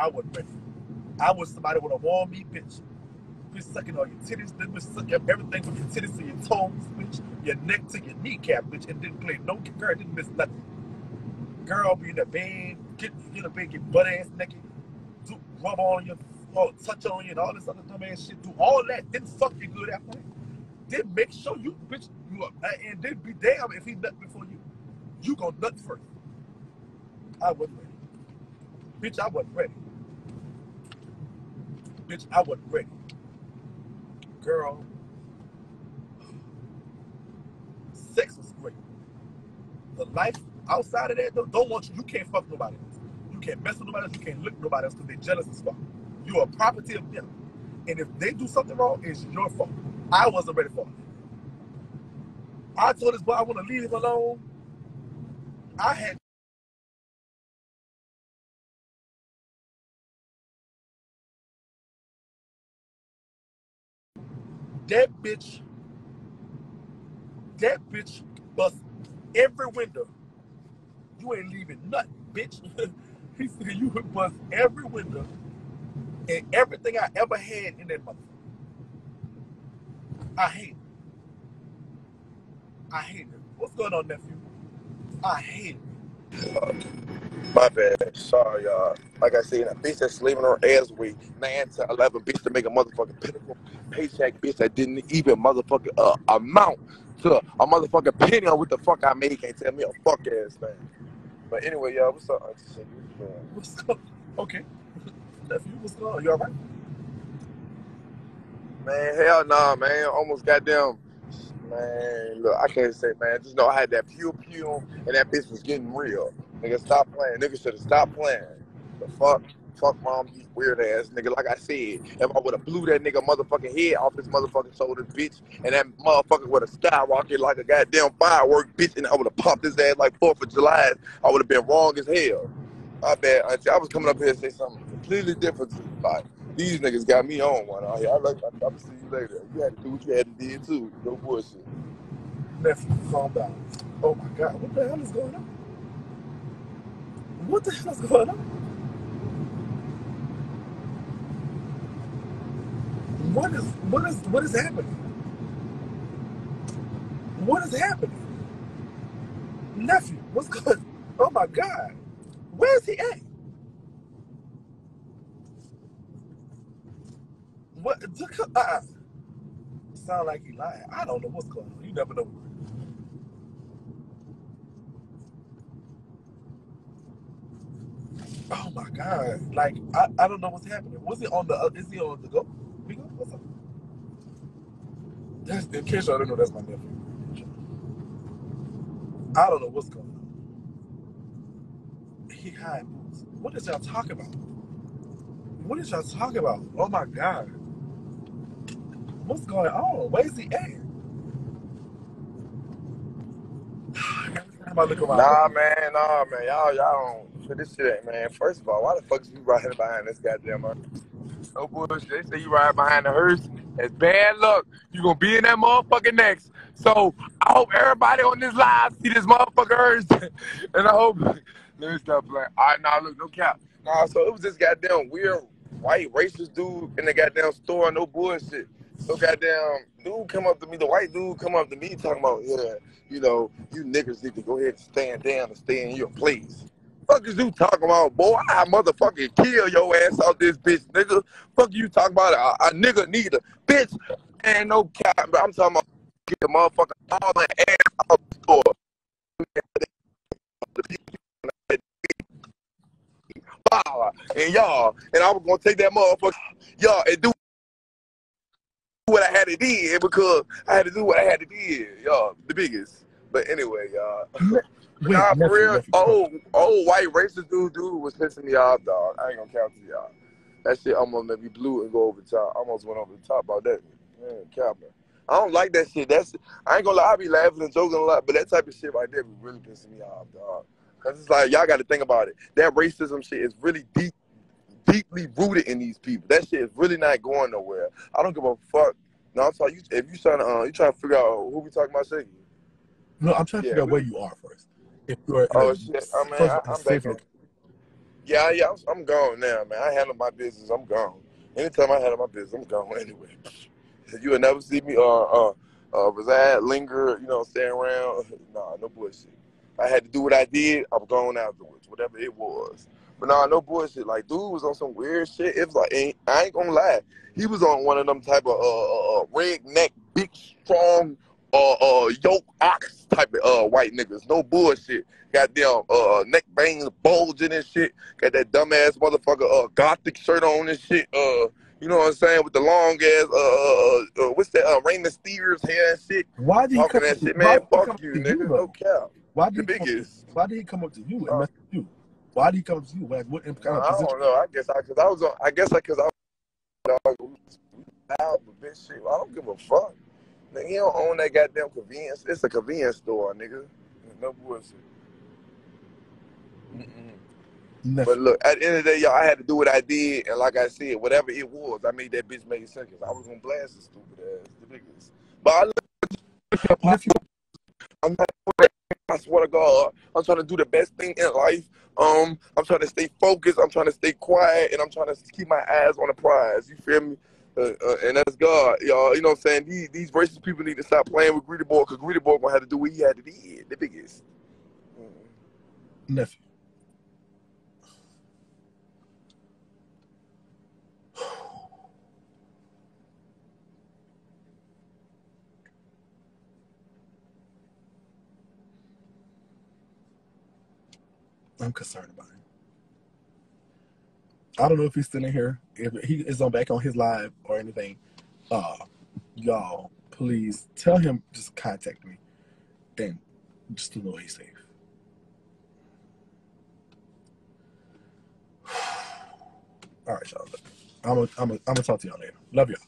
I wasn't ready. I was somebody with a warm meat bitch. Bitch sucking on your titties, then bitch suck up everything from your titties to your toes, bitch, your neck to your kneecap, bitch, and didn't play no girl, didn't miss nothing. Girl be in the bed, get get a bed, get butt ass naked, do, rub on you, oh, touch on you, and all this other dumb ass shit. Do all that, then fuck you good after that. Then make sure you bitch you up, uh, and then be damn if he nut before you. You gonna nut first. I wasn't ready. Bitch, I wasn't ready. Bitch, I wasn't ready. Girl, sex was great. The life outside of that, though, don't want you. You can't fuck nobody else. You can't mess with nobody else. You can't look nobody else because they're jealous as fuck. You are property of them. And if they do something wrong, it's your fault. I wasn't ready for it. I told this boy I want to leave him alone. I had that bitch, that bitch bust every window. You ain't leaving nothing, bitch. he said you would bust every window and everything I ever had in that motherfucker. I hate it. I hate it. What's going on, nephew? I hate it. My bad. Sorry, y'all. Like I said, a bitch that's leaving her ass week, 9 to 11, bitch to make a motherfucking pitiful paycheck, bitch that didn't even motherfucking uh, amount to a motherfucking penny on what the fuck I made. Can't tell me a fuck ass thing. But anyway, y'all, what's up? Auntie Cindy? What's going on? What's up? Okay. Nephew, what's going on? You all right? Man, hell nah, man. Almost goddamn. Man, look, I can't say, man. Just know I had that pew pew, and that bitch was getting real. Nigga, stop playing. Nigga should have stopped playing. The fuck? Fuck mom, you weird ass nigga. Like I said, if I would have blew that nigga motherfucking head off his motherfucking shoulders, bitch, and that motherfucker would have skyrocketed like a goddamn firework, bitch, and I would have popped his ass like 4th of July, I would have been wrong as hell. My bad, auntie. I was coming up here to say something completely different. Like, these niggas got me on one. I like, I'm see you later. You had to do what you had to do too. No bullshit. Nephew, calm down. Oh my God, what the hell is going on? What the hell is going on? What is what is what is happening? What is happening? Nephew, what's going Oh my God. Where's he at? What uh, sound like he lying. I don't know what's going on. You never know. Oh my God. Like I, I don't know what's happening. Was he on the uh, is he on the go? We go? What's up? That's in case y'all don't know that's my nephew. I don't know what's going on. He high. What is y'all talking about? What is y'all talking about? Oh my God. What's going on? Where's he at? Every time I look around, Nah, man, nah, man. Y'all, y'all don't. Shit, This shit man. First of all, why the fuck is you riding behind this goddamn hearse? No bullshit. They say you ride behind the hearse. It's bad luck. You gonna be in that motherfucker next. So I hope everybody on this live see this motherfucker hearse, and I hope. Let me stop playing. All right, nah, look, no cap. Nah, so it was this goddamn weird white racist dude in the goddamn store. No bullshit. So goddamn dude come up to me, the white dude come up to me talking about, yeah, you know, you niggas need to go ahead and stand down and stay in your place. Fuck is you talking about, boy? I motherfucking kill your ass out this bitch, nigga. Fuck you talking about a, a nigga neither. Bitch, and no cap, but I'm talking about get the motherfucker all the ass out the. Wow. And y'all, and I was gonna take that motherfucker, y'all, and do what I had to do because I had to do what I had to do, y'all. The biggest. But anyway, y'all. Wait, nah, for real, old old white racist dude dude was pissing me off, dog. I ain't gonna count to y'all. That shit almost made me blue and go over the top. I almost went over the top about that. Man, Captain. I don't like that shit. That's I ain't gonna lie, I be laughing and joking a lot, but that type of shit right there be really pissing me off, dog. Cause it's like y'all gotta think about it. That racism shit is really deep deeply rooted in these people. That shit is really not going nowhere. I don't give a fuck. No, I'm talking you if you trying to uh, you trying to figure out who we talking about Shakie. No, I'm trying to Yeah, figure out where you are first. If you're oh a, shit. I mean, I, I'm safe back on. Yeah, yeah, I'm, gone now, man. I handle my business. I'm gone. Anytime I handle my business, I'm gone anyway. You will never see me uh uh uh reside, linger, you know, stay around. Nah, no bullshit. I had to do what I did. I'm gone afterwards, whatever it was. But nah, no bullshit. Like, dude was on some weird shit. It was like, ain't, I ain't gonna lie. He was on one of them type of uh, uh, uh red neck, big, strong, uh, uh, yoke ox type of uh white niggas. No bullshit. Goddamn uh neck bangs bulging and shit. Got that dumbass motherfucker uh gothic shirt on and shit. Uh you know what I'm saying? With the long ass uh, uh, uh what's that uh Raymond Steers hair and shit. Why did he Talking come that to, shit, man. did he come Fuck up you, nigga. you No cap. Why The did he come why did he come up to you and Uh, mess with you? Why did he come up to you? Like what kind of I position? don't know. I guess I cause I was on I guess I cause I was dog loud but bitch shit. I don't give a fuck. Nigga, he don't own that goddamn convenience. It's a convenience store, nigga. No bullshit. Mm-mm. But look, at the end of the day, y'all, I had to do what I did, and like I said, whatever it was, I made that bitch make. 'cause I was gonna blast the stupid ass, the biggest. But I look, Nephew, I'm not. I swear to God, I'm trying to do the best thing in life. Um, I'm trying to stay focused. I'm trying to stay quiet, and I'm trying to keep my eyes on the prize. You feel me? Uh, uh, and that's God, y'all. You know what I'm saying? These, these racist people need to stop playing with Greedy Boy, because Greedy Boy gonna have to do what he had to do. The biggest. Nephew. I'm concerned about him. I don't know if he's still in here. If he is on back on his live or anything, uh, y'all, please tell him just contact me and just to know he's safe. All right, y'all. I'm gonna I'm I'm gonna talk to y'all later. Love y'all.